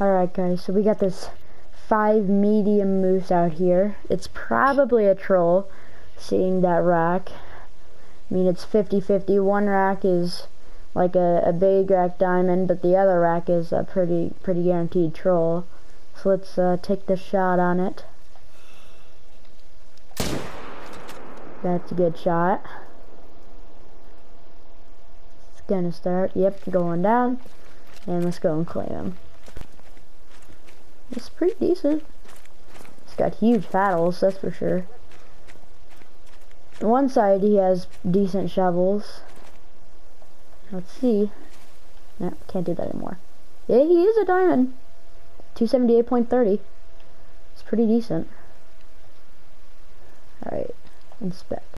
Alright guys, so we got this five medium moose out here. It's probably a troll, seeing that rack. I mean, it's 50-50. One rack is like a, a big rack diamond, but the other rack is a pretty pretty guaranteed troll. So let's uh, take the shot on it. That's a good shot. It's gonna start. Yep, going down. And let's go and claim him. It's pretty decent. It's got huge paddles, that's for sure. On one side he has decent shovels. Let's see. No, can't do that anymore. Yeah, he is a diamond. 278.30. It's pretty decent. Alright, inspect.